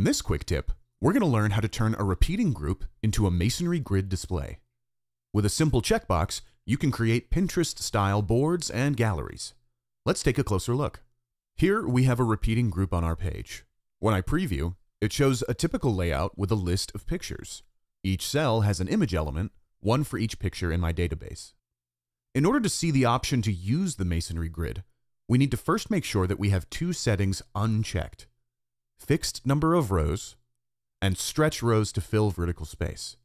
In this quick tip, we're going to learn how to turn a repeating group into a masonry grid display. With a simple checkbox, you can create Pinterest-style boards and galleries. Let's take a closer look. Here we have a repeating group on our page. When I preview, it shows a typical layout with a list of pictures. Each cell has an image element, one for each picture in my database. In order to see the option to use the masonry grid, we need to first make sure that we have two settings unchecked. Fixed number of rows and stretch rows to fill vertical space.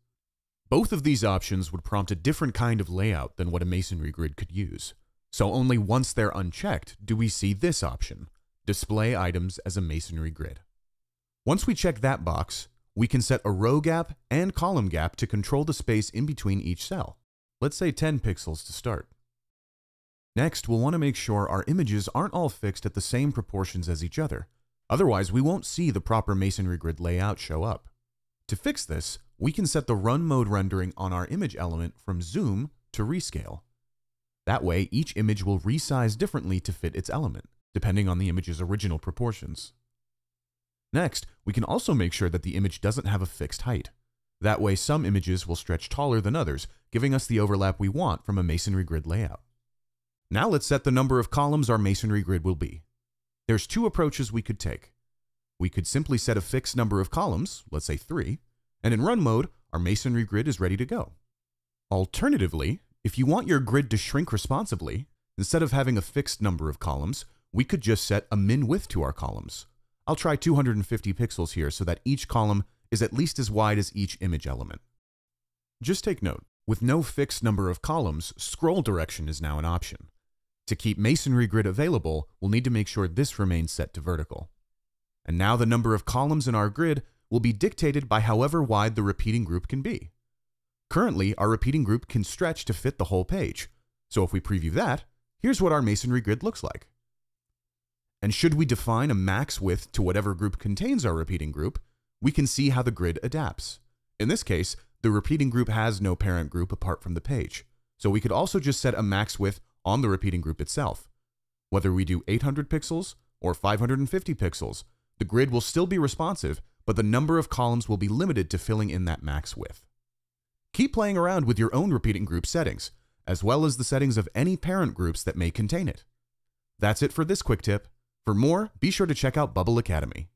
Both of these options would prompt a different kind of layout than what a masonry grid could use. So only once they're unchecked do we see this option, display items as a masonry grid. Once we check that box, we can set a row gap and column gap to control the space in between each cell. Let's say 10 pixels to start. Next, we'll want to make sure our images aren't all fixed at the same proportions as each other. Otherwise, we won't see the proper masonry grid layout show up. To fix this, we can set the run mode rendering on our image element from zoom to rescale. That way, each image will resize differently to fit its element, depending on the image's original proportions. Next, we can also make sure that the image doesn't have a fixed height. That way, some images will stretch taller than others, giving us the overlap we want from a masonry grid layout. Now let's set the number of columns our masonry grid will be. There's two approaches we could take. We could simply set a fixed number of columns, let's say three, and in run mode, our masonry grid is ready to go. Alternatively, if you want your grid to shrink responsibly, instead of having a fixed number of columns, we could just set a min width to our columns. I'll try 250 pixels here so that each column is at least as wide as each image element. Just take note, with no fixed number of columns, scroll direction is now an option. To keep Masonry Grid available, we'll need to make sure this remains set to vertical. And now the number of columns in our grid will be dictated by however wide the repeating group can be. Currently, our repeating group can stretch to fit the whole page. So if we preview that, here's what our masonry grid looks like. And should we define a max width to whatever group contains our repeating group, we can see how the grid adapts. In this case, the repeating group has no parent group apart from the page. So we could also just set a max width on the repeating group itself. Whether we do 800 pixels or 550 pixels, the grid will still be responsive, but the number of columns will be limited to filling in that max width. Keep playing around with your own repeating group settings, as well as the settings of any parent groups that may contain it. That's it for this quick tip. For more, be sure to check out Bubble Academy.